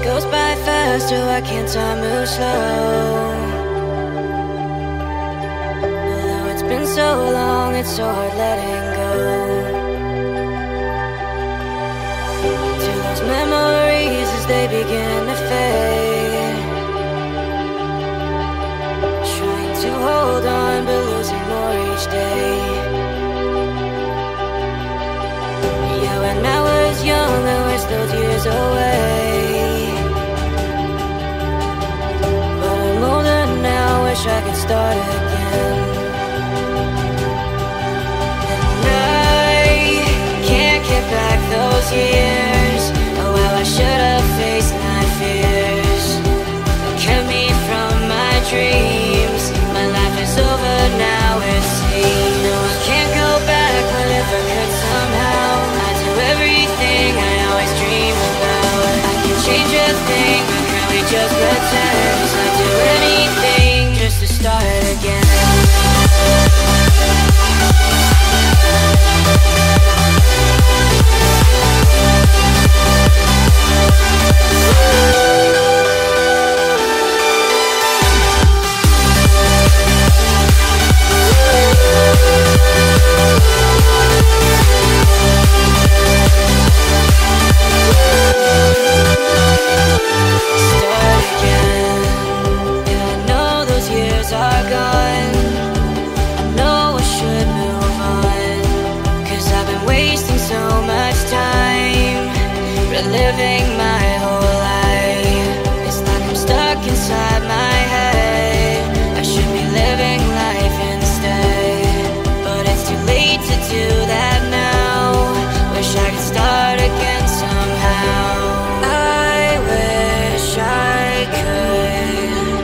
It goes by fast, oh why can't time move slow? Although it's been so long, it's so hard letting go. To those memories as they begin to fade. Trying to hold on, but losing more each day. Wish I could start again. And I can't get back those years. Oh, how I should have faced my fears. Kept me from my dreams. My life is over now, it seems. No, I can't go back, but if I could somehow, I'd do everything I always dream about. I can change a thing, but can we just pretend? Reliving my whole life. It's like I'm stuck inside my head. I should be living life instead. But it's too late to do that now. Wish I could start again somehow. I wish I could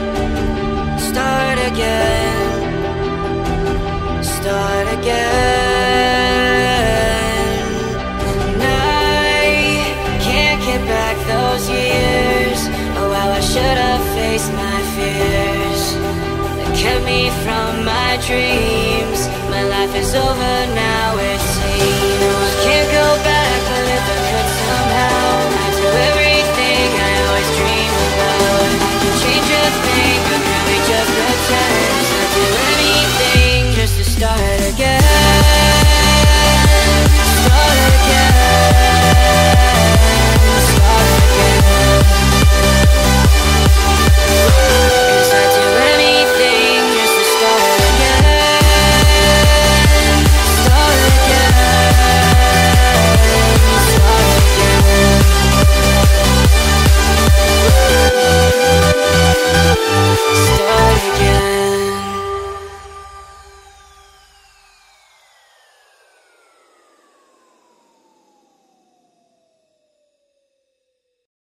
start again. Start again. fears that kept me from my dreams. My life is over now, it seems.